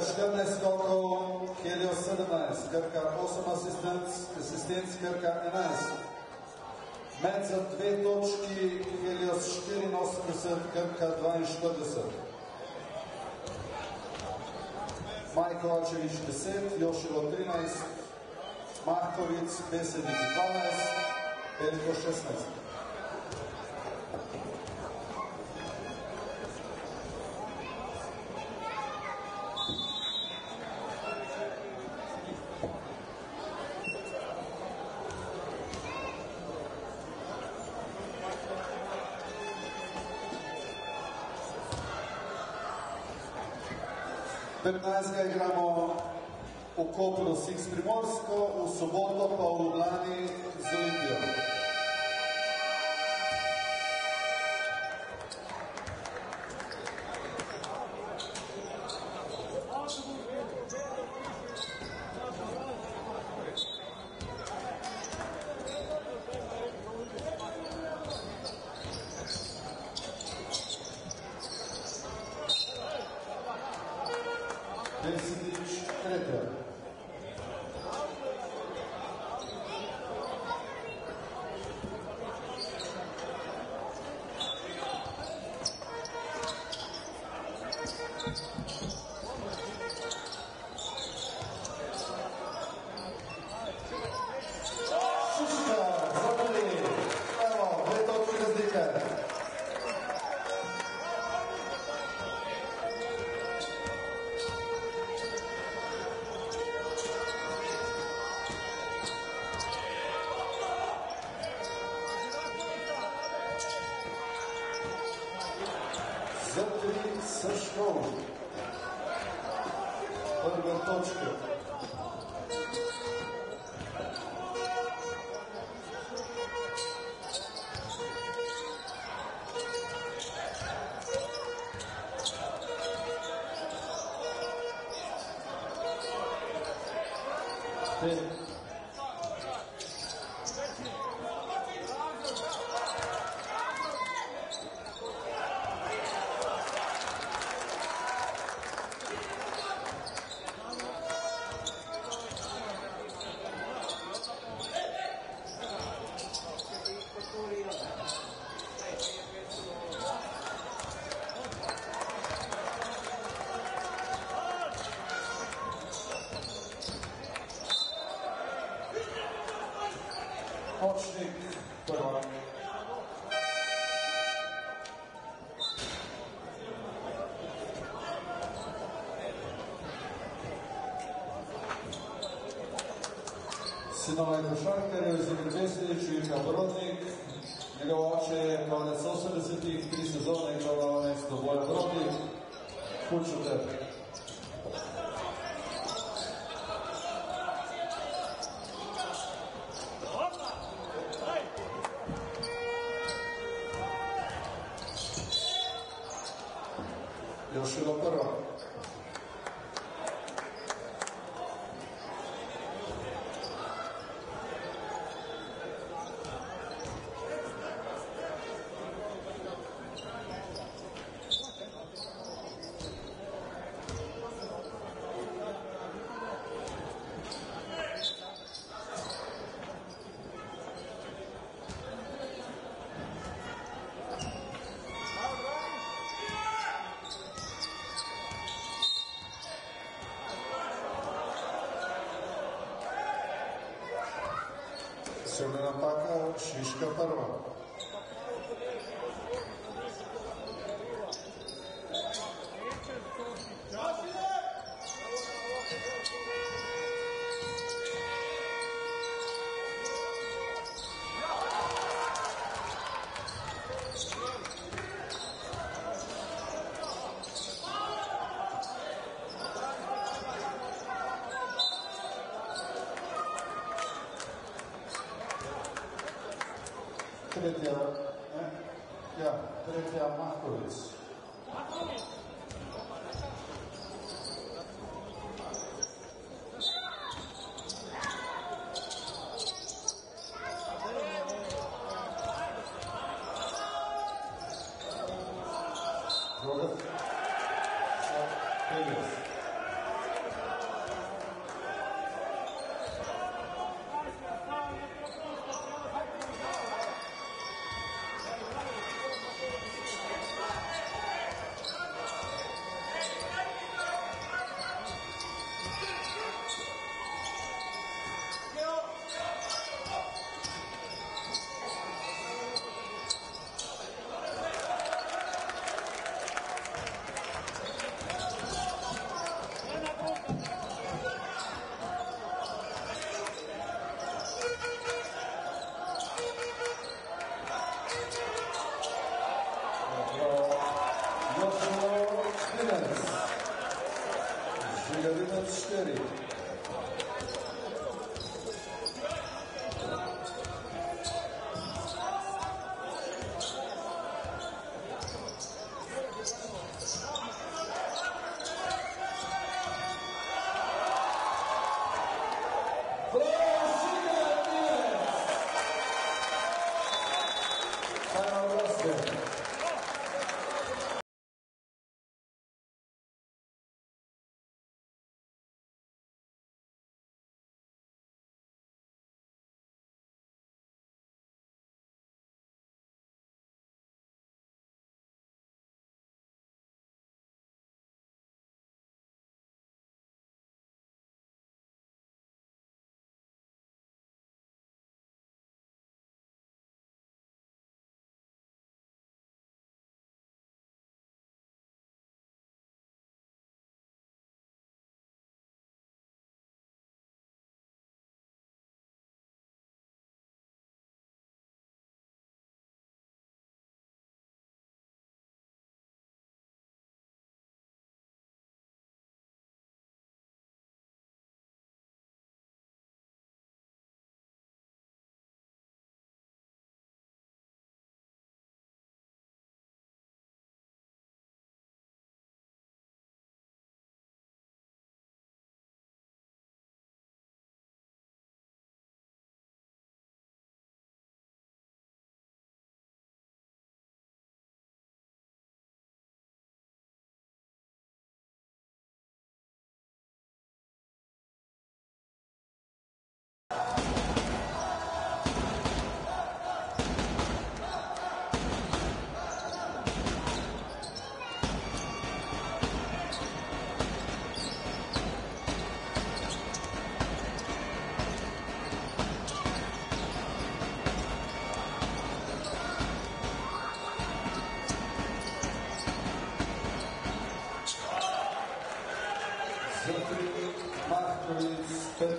14 skokov, Helios 17, Krka 8 asistenc, asistenc Krka 11. Med za dve točki, Helios 84, Krka 42. Majko Ačevič 10, Jošilo 13, Mahkovic Besedic 12, Peliko 16. Kopru Six Primorsko, v soboto pa v Ljubljani Шоу. Он был точкой. Domagoj Šarkarju, Zimir Veselič, Ilka Brodnik, njegov oče je konec 80-ih, tri sezone je glavnec do boja Brodnik, Kučuter. Još je do prva. Krzyśka Paroma. Pretear, né? Yeah, Pretear Marcos. Marcos. Joga. É, beleza.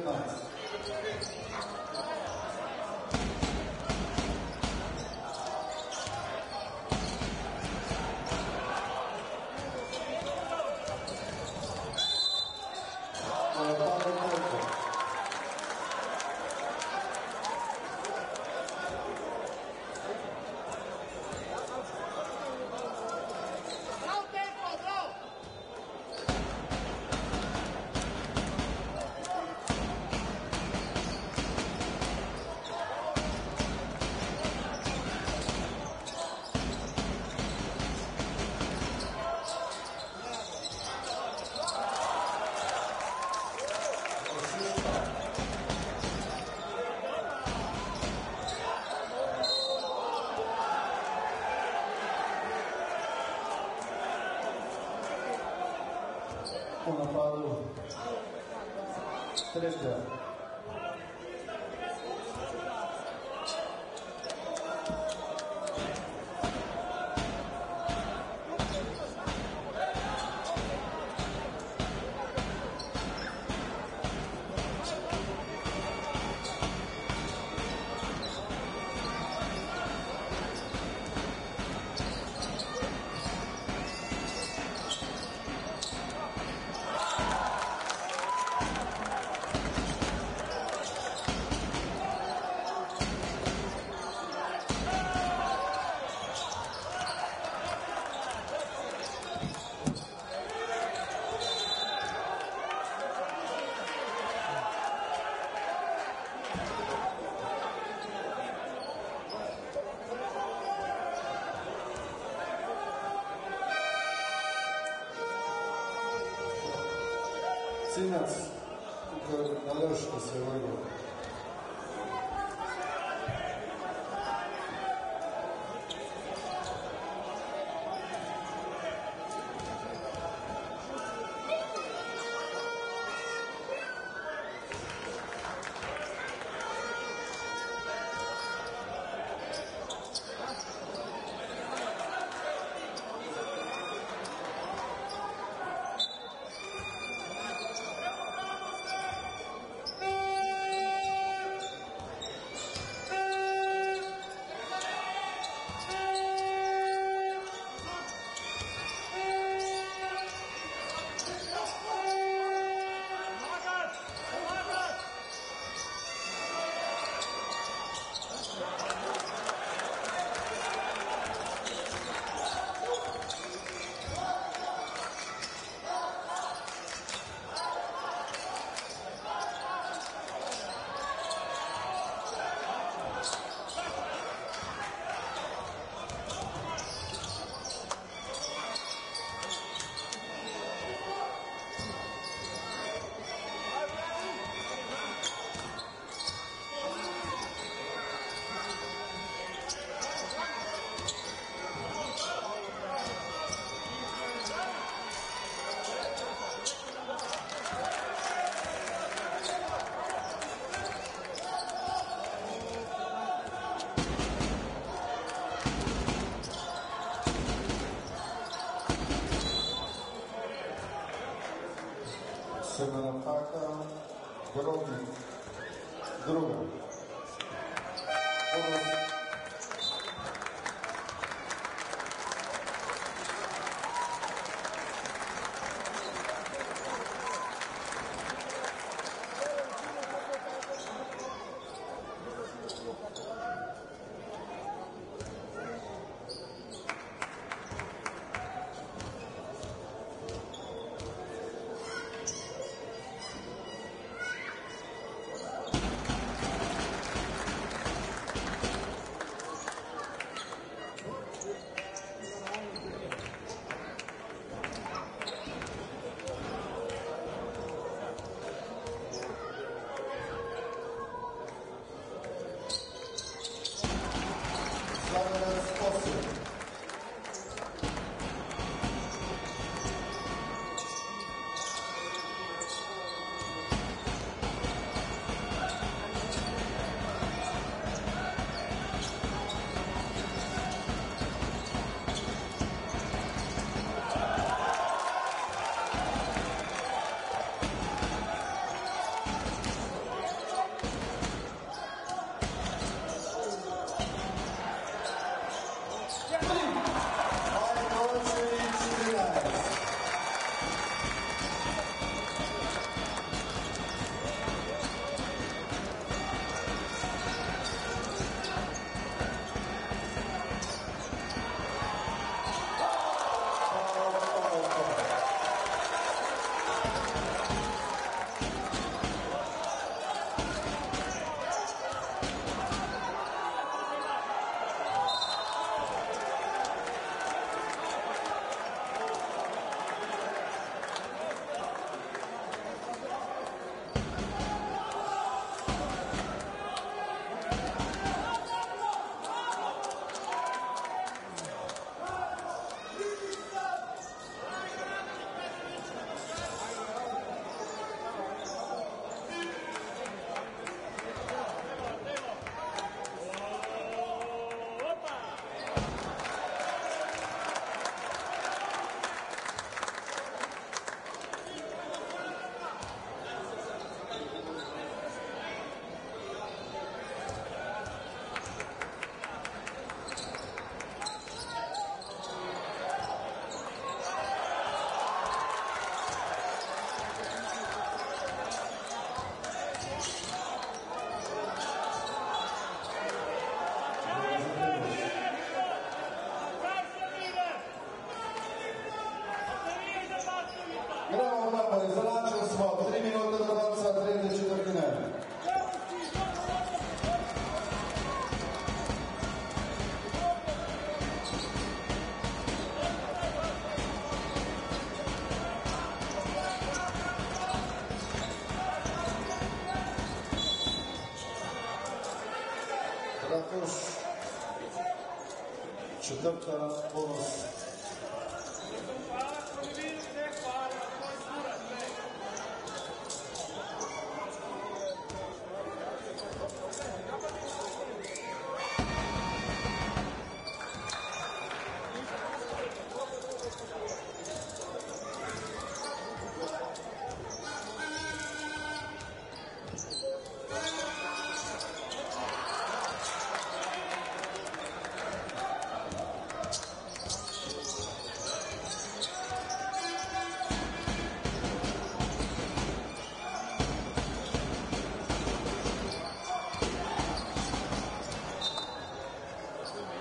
はい。Celestia. Doktora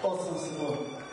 报仇是不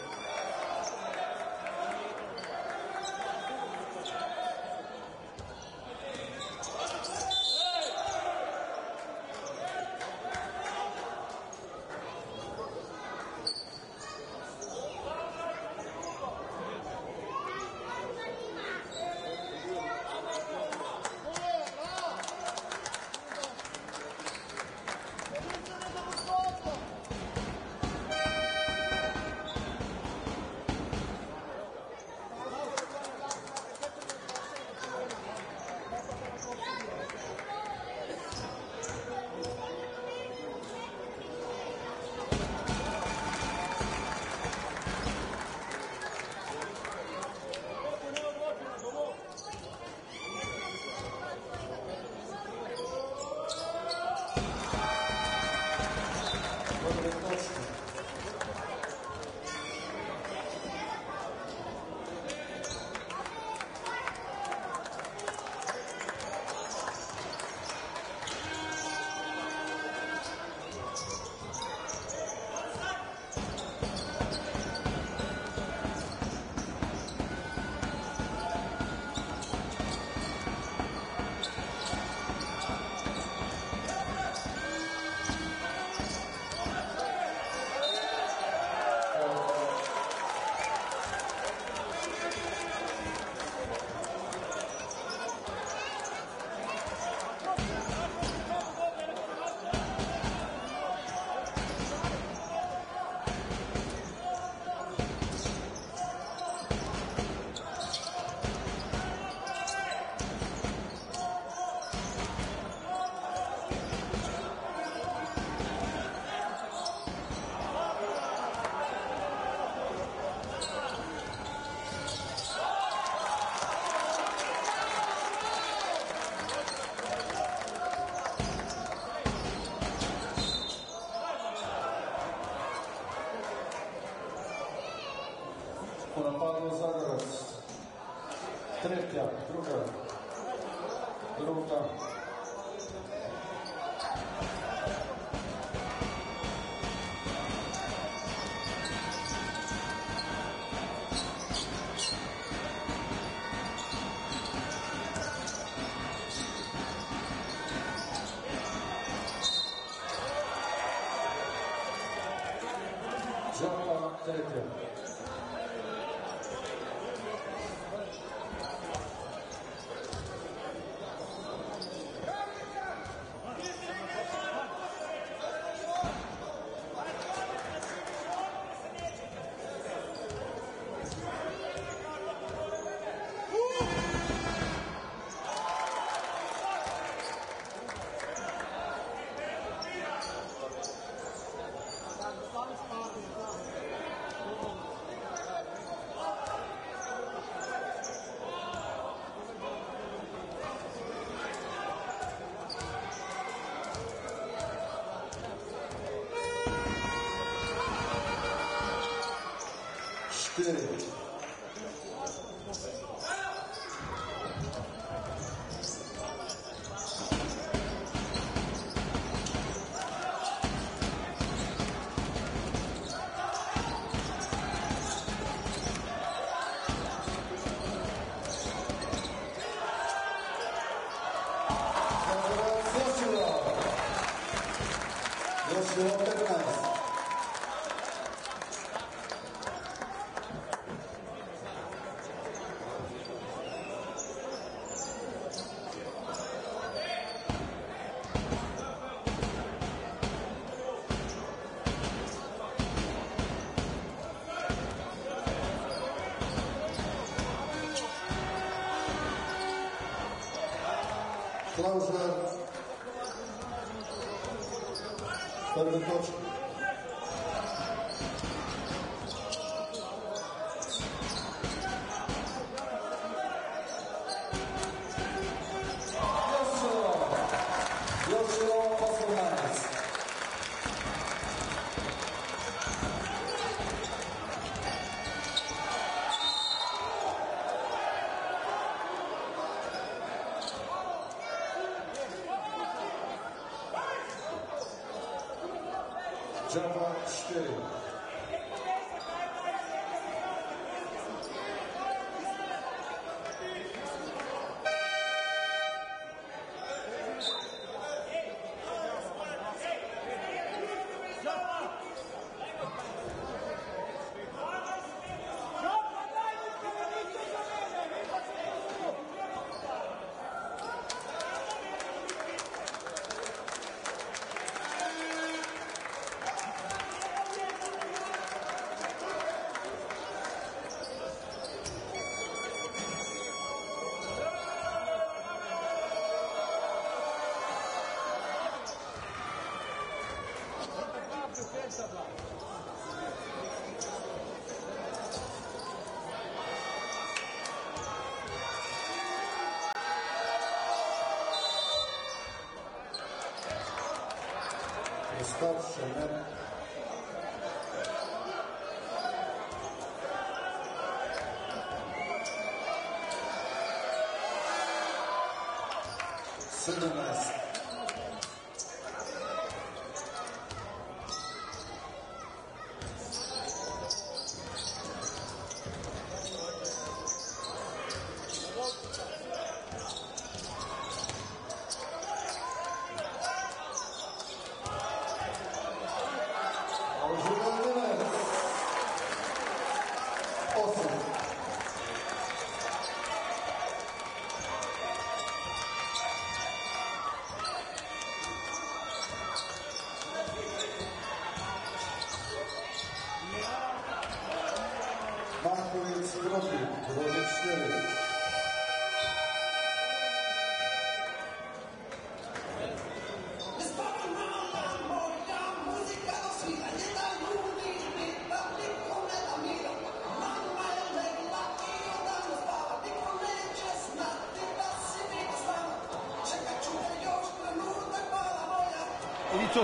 Esforço, né?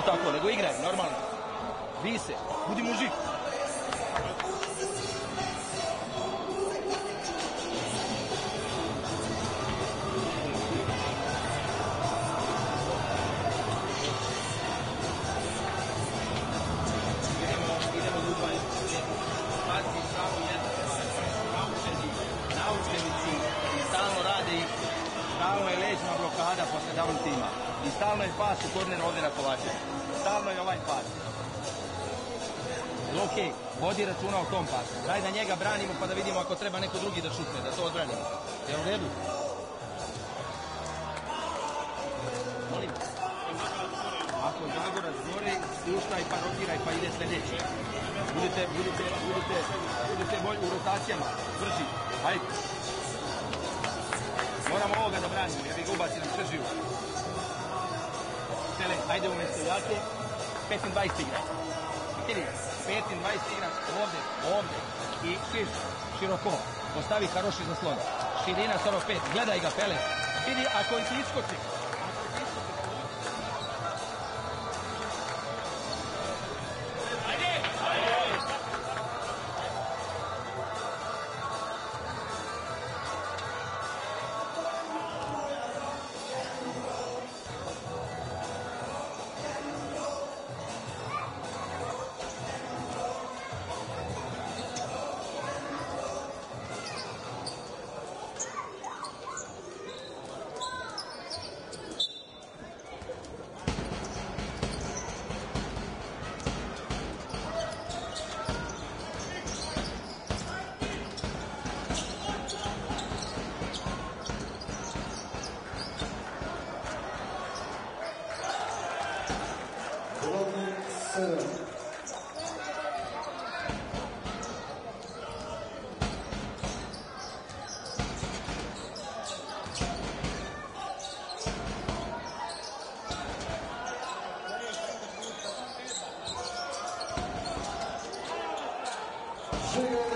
Tako, nego igraj, normalno. Vi se, budi mužik. Odbranimo. Jel u redu? Molim. Ako Zagorac gori, spuštaj pa rokiraj pa ide sljedeći. Budite, budite, budite, budite bolji u rotacijama. Brži. Hajde. Moramo ovoga da branimo jer bi ga ubaci nam sve živo. Tele, ajde umjesto jake. 5-20 igra. Vidi, 5-20 igra ovdje, ovdje. I šir, široko. Postavi Haroši za slon. Širina 45. Gledaj ga, Pele. Vidi, ako ti iskoči. Thank you.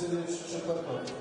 Presidente Chaparral.